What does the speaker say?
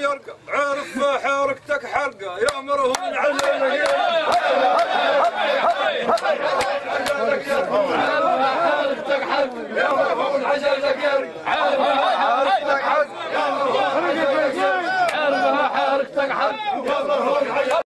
يرقى عرف حركتك حرقة يا مرهون عجلك يا مرهون عجلك يا